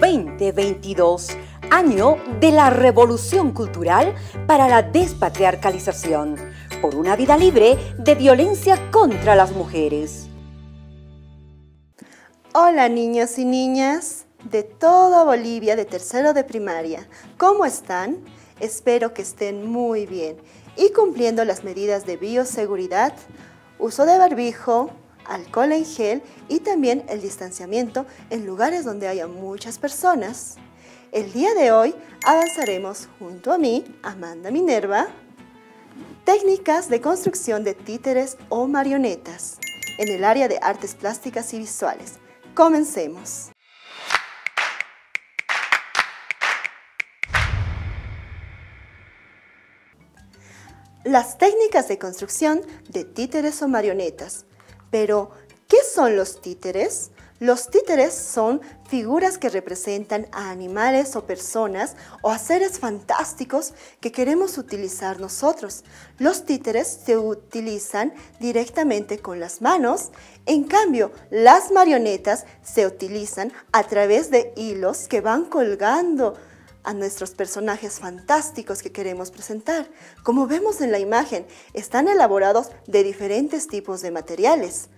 2022, año de la revolución cultural para la despatriarcalización, por una vida libre de violencia contra las mujeres. Hola niños y niñas de toda Bolivia de tercero de primaria, ¿cómo están? Espero que estén muy bien y cumpliendo las medidas de bioseguridad, uso de barbijo, alcohol en gel y también el distanciamiento en lugares donde haya muchas personas. El día de hoy avanzaremos junto a mí, Amanda Minerva, técnicas de construcción de títeres o marionetas en el área de artes plásticas y visuales. Comencemos. Las técnicas de construcción de títeres o marionetas pero, ¿qué son los títeres? Los títeres son figuras que representan a animales o personas o a seres fantásticos que queremos utilizar nosotros. Los títeres se utilizan directamente con las manos, en cambio las marionetas se utilizan a través de hilos que van colgando a nuestros personajes fantásticos que queremos presentar. Como vemos en la imagen, están elaborados de diferentes tipos de materiales.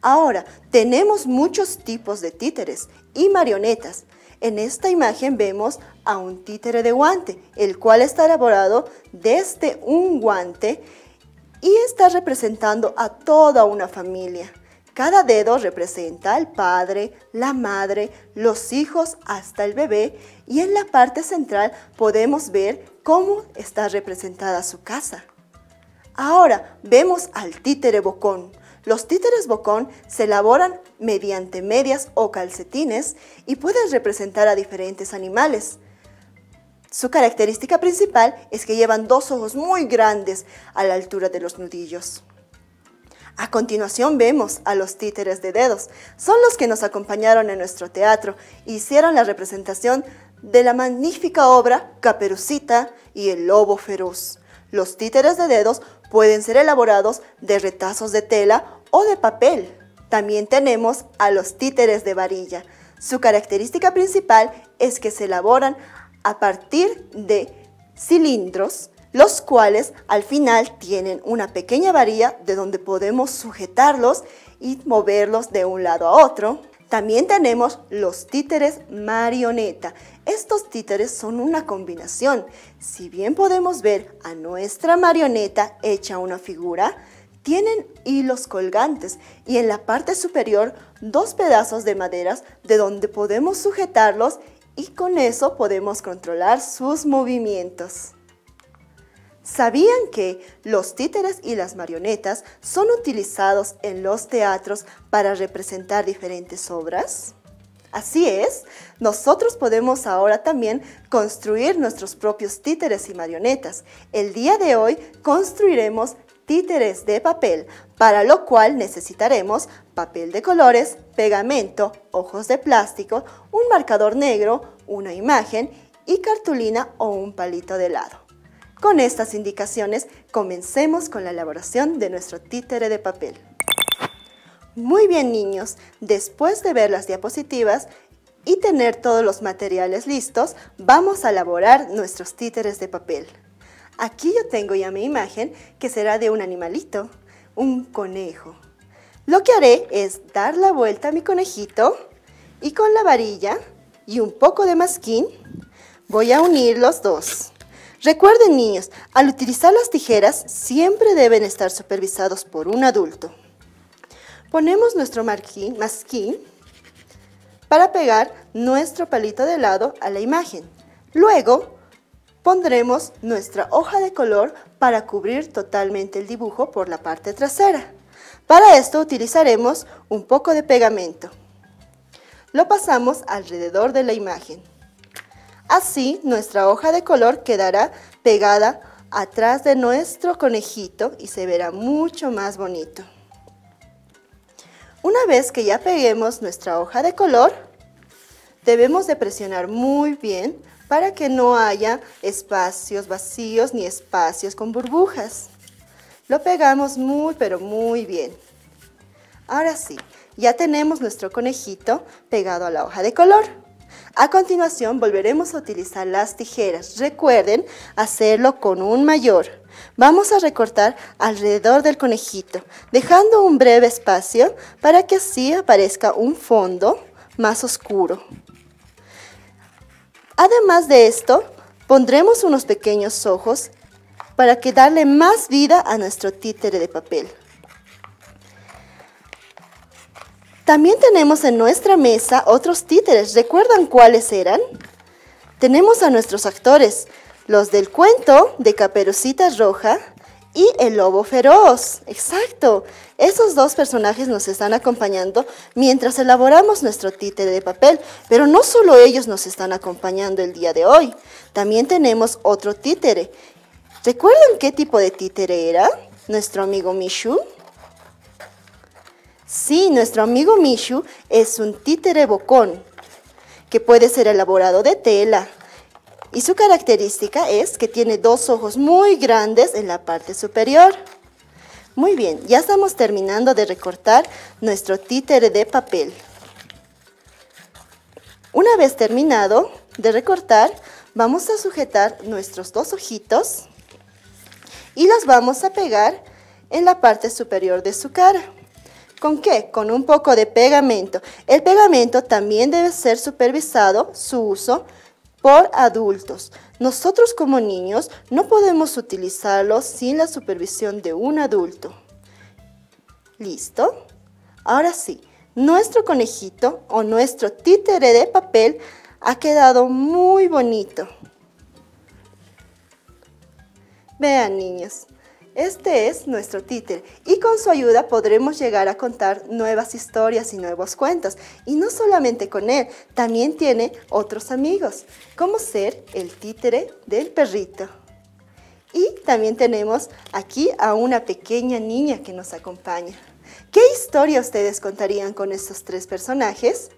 Ahora, tenemos muchos tipos de títeres y marionetas. En esta imagen vemos a un títere de guante, el cual está elaborado desde un guante y está representando a toda una familia. Cada dedo representa al padre, la madre, los hijos hasta el bebé y en la parte central podemos ver cómo está representada su casa. Ahora vemos al títere bocón. Los títeres bocón se elaboran mediante medias o calcetines y pueden representar a diferentes animales. Su característica principal es que llevan dos ojos muy grandes a la altura de los nudillos. A continuación vemos a los títeres de dedos. Son los que nos acompañaron en nuestro teatro e hicieron la representación de la magnífica obra Caperucita y el Lobo Feroz. Los títeres de dedos pueden ser elaborados de retazos de tela o de papel. También tenemos a los títeres de varilla. Su característica principal es que se elaboran a partir de cilindros los cuales al final tienen una pequeña varilla de donde podemos sujetarlos y moverlos de un lado a otro. También tenemos los títeres marioneta. Estos títeres son una combinación. Si bien podemos ver a nuestra marioneta hecha una figura, tienen hilos colgantes y en la parte superior dos pedazos de maderas de donde podemos sujetarlos y con eso podemos controlar sus movimientos. ¿Sabían que los títeres y las marionetas son utilizados en los teatros para representar diferentes obras? Así es, nosotros podemos ahora también construir nuestros propios títeres y marionetas. El día de hoy construiremos títeres de papel, para lo cual necesitaremos papel de colores, pegamento, ojos de plástico, un marcador negro, una imagen y cartulina o un palito de helado. Con estas indicaciones, comencemos con la elaboración de nuestro títere de papel. Muy bien niños, después de ver las diapositivas y tener todos los materiales listos, vamos a elaborar nuestros títeres de papel. Aquí yo tengo ya mi imagen que será de un animalito, un conejo. Lo que haré es dar la vuelta a mi conejito y con la varilla y un poco de masquín voy a unir los dos. Recuerden niños, al utilizar las tijeras siempre deben estar supervisados por un adulto. Ponemos nuestro masquín para pegar nuestro palito de helado a la imagen. Luego pondremos nuestra hoja de color para cubrir totalmente el dibujo por la parte trasera. Para esto utilizaremos un poco de pegamento. Lo pasamos alrededor de la imagen. Así, nuestra hoja de color quedará pegada atrás de nuestro conejito y se verá mucho más bonito. Una vez que ya peguemos nuestra hoja de color, debemos de presionar muy bien para que no haya espacios vacíos ni espacios con burbujas. Lo pegamos muy pero muy bien. Ahora sí, ya tenemos nuestro conejito pegado a la hoja de color. A continuación volveremos a utilizar las tijeras. Recuerden hacerlo con un mayor. Vamos a recortar alrededor del conejito, dejando un breve espacio para que así aparezca un fondo más oscuro. Además de esto, pondremos unos pequeños ojos para que darle más vida a nuestro títere de papel. También tenemos en nuestra mesa otros títeres. ¿Recuerdan cuáles eran? Tenemos a nuestros actores, los del cuento de Caperucita Roja y el lobo feroz. Exacto. Esos dos personajes nos están acompañando mientras elaboramos nuestro títere de papel. Pero no solo ellos nos están acompañando el día de hoy. También tenemos otro títere. ¿Recuerdan qué tipo de títere era? Nuestro amigo Mishu. Sí, nuestro amigo Mishu es un títere bocón que puede ser elaborado de tela. Y su característica es que tiene dos ojos muy grandes en la parte superior. Muy bien, ya estamos terminando de recortar nuestro títere de papel. Una vez terminado de recortar, vamos a sujetar nuestros dos ojitos y los vamos a pegar en la parte superior de su cara. ¿Con qué? Con un poco de pegamento. El pegamento también debe ser supervisado, su uso, por adultos. Nosotros como niños no podemos utilizarlo sin la supervisión de un adulto. ¿Listo? Ahora sí, nuestro conejito o nuestro títere de papel ha quedado muy bonito. Vean niños, este es nuestro títere y con su ayuda podremos llegar a contar nuevas historias y nuevos cuentos. Y no solamente con él, también tiene otros amigos, como ser el títere del perrito. Y también tenemos aquí a una pequeña niña que nos acompaña. ¿Qué historia ustedes contarían con estos tres personajes?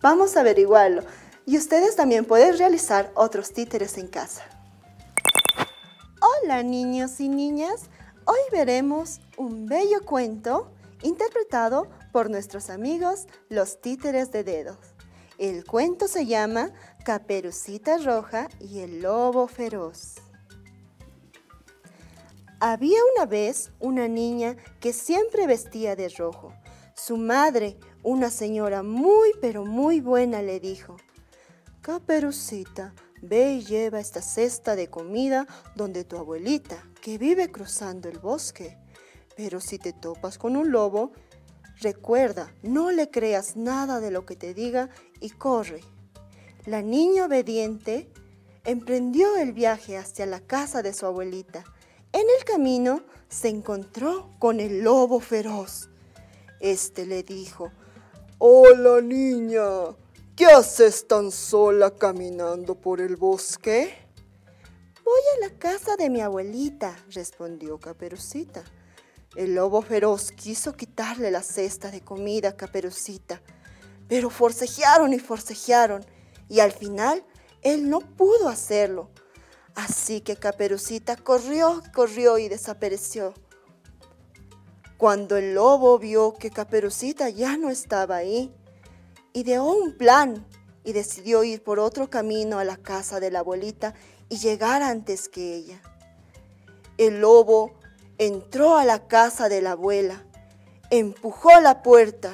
Vamos a averiguarlo. Y ustedes también pueden realizar otros títeres en casa. Hola niños y niñas, hoy veremos un bello cuento interpretado por nuestros amigos los títeres de dedos. El cuento se llama Caperucita Roja y el Lobo Feroz. Había una vez una niña que siempre vestía de rojo. Su madre, una señora muy pero muy buena, le dijo, Caperucita, Ve y lleva esta cesta de comida donde tu abuelita, que vive cruzando el bosque. Pero si te topas con un lobo, recuerda, no le creas nada de lo que te diga y corre. La niña obediente emprendió el viaje hacia la casa de su abuelita. En el camino se encontró con el lobo feroz. Este le dijo, Hola niña, ¿Qué haces tan sola caminando por el bosque? Voy a la casa de mi abuelita, respondió Caperucita. El lobo feroz quiso quitarle la cesta de comida a Caperucita, pero forcejearon y forcejearon, y al final él no pudo hacerlo. Así que Caperucita corrió, corrió y desapareció. Cuando el lobo vio que Caperucita ya no estaba ahí, ideó un plan y decidió ir por otro camino a la casa de la abuelita y llegar antes que ella. El lobo entró a la casa de la abuela, empujó la puerta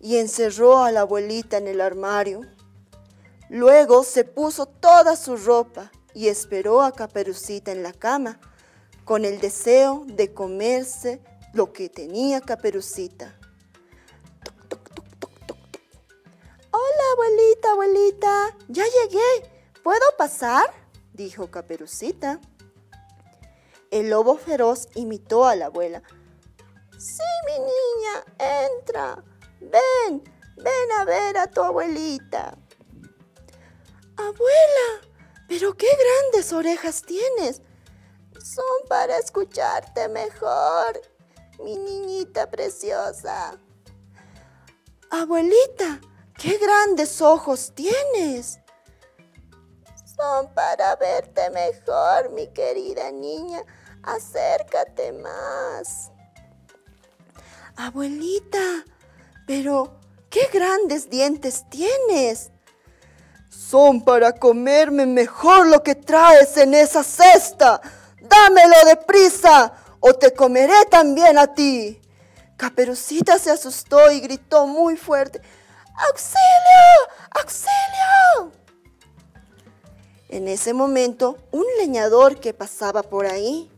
y encerró a la abuelita en el armario. Luego se puso toda su ropa y esperó a Caperucita en la cama con el deseo de comerse lo que tenía Caperucita. Abuelita, abuelita, ya llegué. ¿Puedo pasar? dijo Caperucita. El lobo feroz imitó a la abuela. Sí, mi niña, entra. Ven, ven a ver a tu abuelita. Abuela, pero qué grandes orejas tienes. Son para escucharte mejor, mi niñita preciosa. Abuelita, ¡Qué grandes ojos tienes! Son para verte mejor, mi querida niña. Acércate más. Abuelita, pero qué grandes dientes tienes. razón para comerme mejor lo que traes en esa cesta. Dámelo deprisa o te comeré también a ti. Caperucita se asustó y gritó muy fuerte. ¡Auxilio! ¡Auxilio! En ese momento, un leñador que pasaba por ahí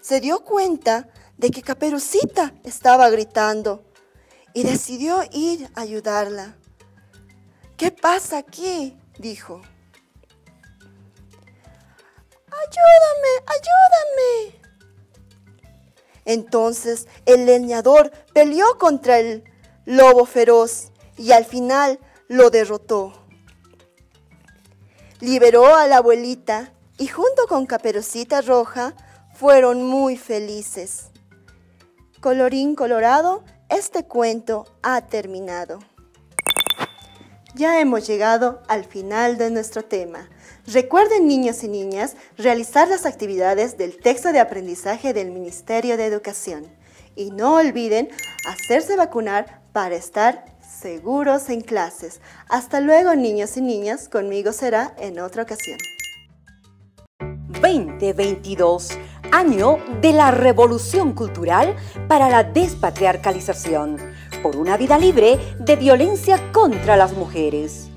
se dio cuenta de que Caperucita estaba gritando y decidió ir a ayudarla. ¿Qué pasa aquí? dijo. Ayúdame, ayúdame. Entonces el leñador peleó contra el lobo feroz y al final lo derrotó. Liberó a la abuelita y junto con Caperucita Roja fueron muy felices. Colorín colorado, este cuento ha terminado. Ya hemos llegado al final de nuestro tema. Recuerden, niños y niñas, realizar las actividades del texto de aprendizaje del Ministerio de Educación. Y no olviden hacerse vacunar para estar seguros en clases. Hasta luego, niños y niñas. Conmigo será en otra ocasión. 2022, año de la revolución cultural para la despatriarcalización, por una vida libre de violencia contra las mujeres.